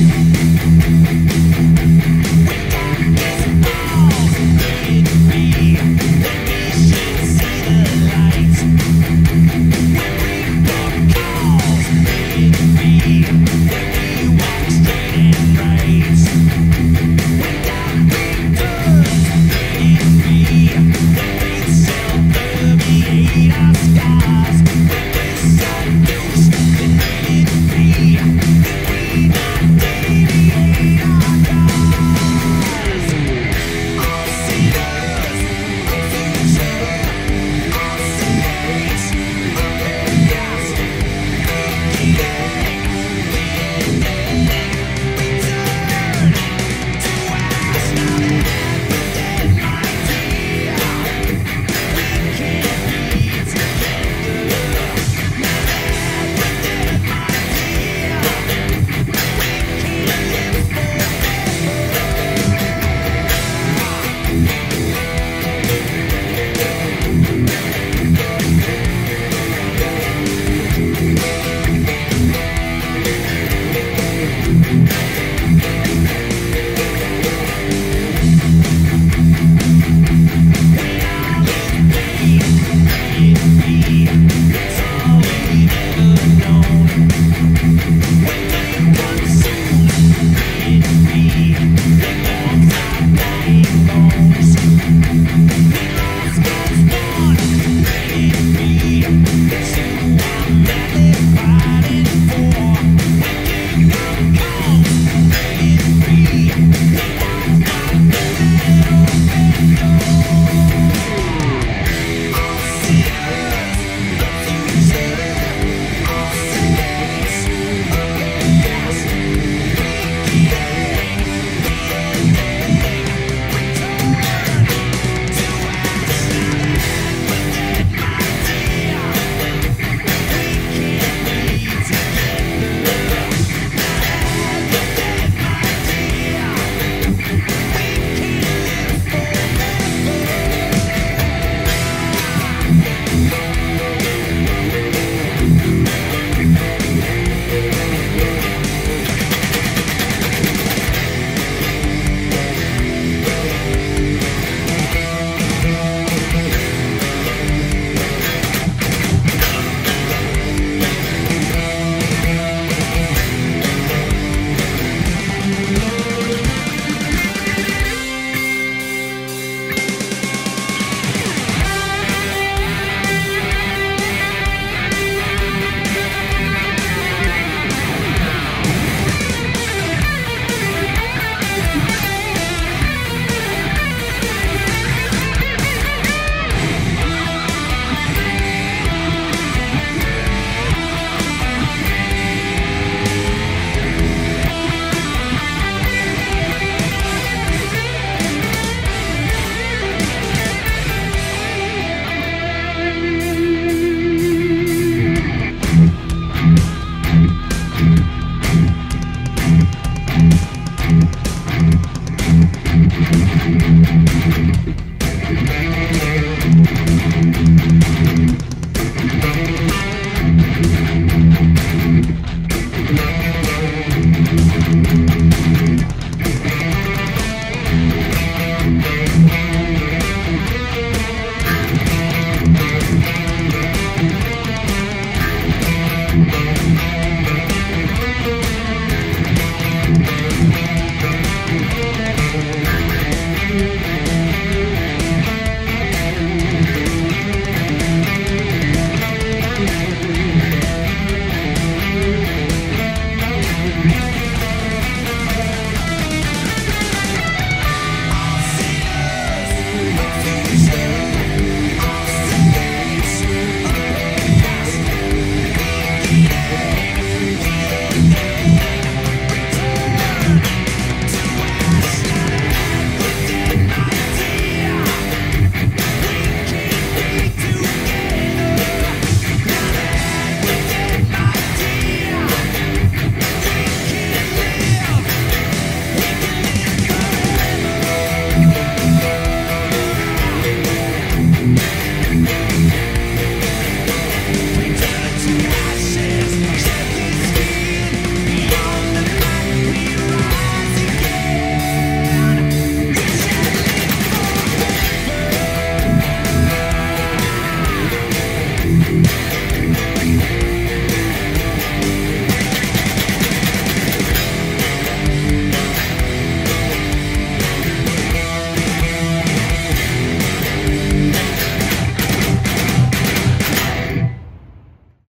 Mm-hmm.